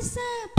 Vanessa